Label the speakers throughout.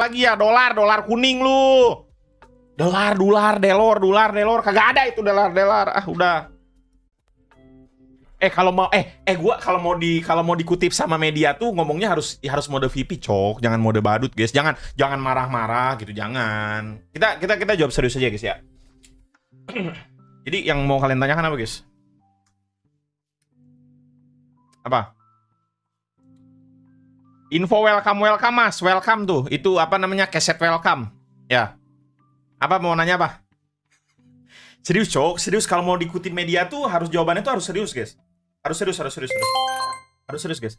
Speaker 1: lagi ya dolar dolar kuning lu. Dolar dolar delor dolar delor. Kagak ada itu dolar dolar. Ah udah. Eh kalau mau eh eh gua kalau mau di kalau mau dikutip sama media tuh ngomongnya harus ya harus mode VP cok. Jangan mode badut guys. Jangan jangan marah-marah gitu jangan. Kita kita kita jawab serius aja guys ya. Jadi yang mau kalian tanyakan apa guys? Apa info welcome welcome mas welcome tuh itu apa namanya keset welcome ya apa mau nanya apa? Serius, Cok. Serius kalau mau dikutip media tuh harus jawabannya tuh harus serius, guys. Harus serius, harus serius, serius. Harus serius, guys.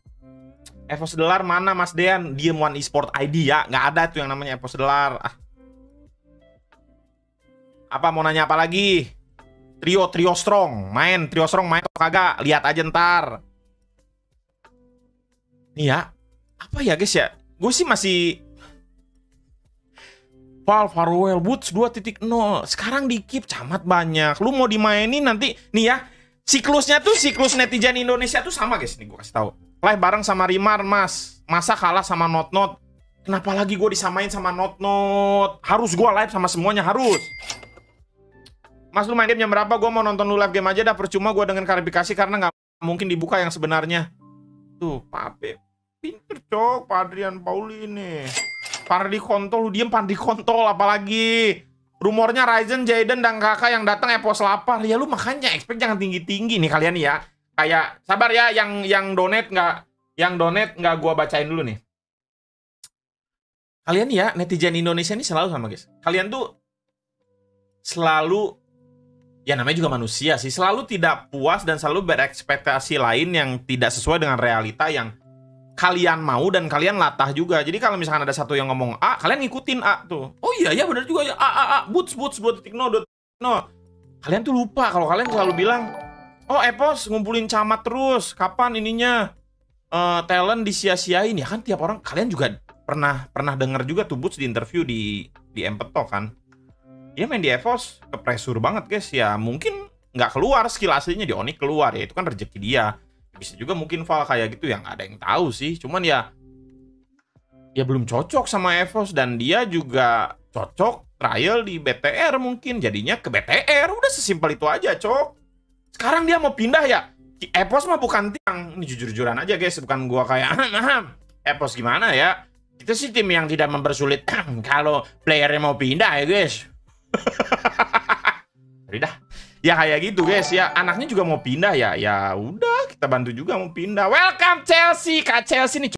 Speaker 1: Evos Delar mana Mas Dean? Diem One Esport ID ya. Nggak ada tuh yang namanya Evos Delar. Ah. Apa mau nanya apa lagi? Trio Trio Strong. Main Trio Strong main kagak? Lihat aja ntar. Nih ya. Apa ya, guys ya? Gue sih masih Val Farwell Woods 2.0 sekarang di keep camat banyak. Lu mau dimainin nanti nih ya siklusnya tuh siklus netizen Indonesia tuh sama guys. Nih gue kasih tahu. Live bareng sama Rimar mas. Masa kalah sama Not Not kenapa lagi gue disamain sama Not Not harus gue live sama semuanya harus. Mas lu main game jam berapa? Gue mau nonton lu live game aja dah. Percuma gue dengan klarifikasi karena nggak mungkin dibuka yang sebenarnya. Tuh, Pape. Pinter cok, Pak Adrian Pauli nih. Pardi kontol, lu diem Pardi kontol apalagi. Rumornya Ryzen, Jaden, dan kakak yang datang Epos lapar. Ya lu makanya expect jangan tinggi-tinggi nih kalian ya. Kayak sabar ya yang yang donate nggak yang donate nggak gua bacain dulu nih. Kalian ya netizen Indonesia ini selalu sama guys. Kalian tuh selalu ya namanya juga manusia sih selalu tidak puas dan selalu berekspektasi lain yang tidak sesuai dengan realita yang kalian mau dan kalian latah juga. Jadi kalau misalkan ada satu yang ngomong A, kalian ngikutin A tuh. Oh iya ya benar juga ya A A A boots boots buat titik no no. Kalian tuh lupa kalau kalian selalu bilang, "Oh, Epos ngumpulin camat terus. Kapan ininya uh, talent disia-siain ya kan tiap orang kalian juga pernah pernah dengar juga tuh boots di interview di di Empeto kan. Dia main di Evos kepresur banget guys ya. Mungkin nggak keluar skill aslinya di Onyx keluar ya itu kan rezeki dia bisa juga mungkin Val kayak gitu yang ada yang tahu sih. Cuman ya ya belum cocok sama Evos dan dia juga cocok trial di BTR mungkin. Jadinya ke BTR udah sesimpel itu aja cok. Sekarang dia mau pindah ya? Evos mah bukan tiang. Ini jujur-jujuran aja guys. Bukan gua kayak Evos gimana ya? Itu sih tim yang tidak mempersulit kalau playernya mau pindah ya guys. Udah ya kayak gitu guys. Ya anaknya juga mau pindah. Ya ya udah kita bantu juga mau pindah. Welcome Chelsea. Kak Chelsea nih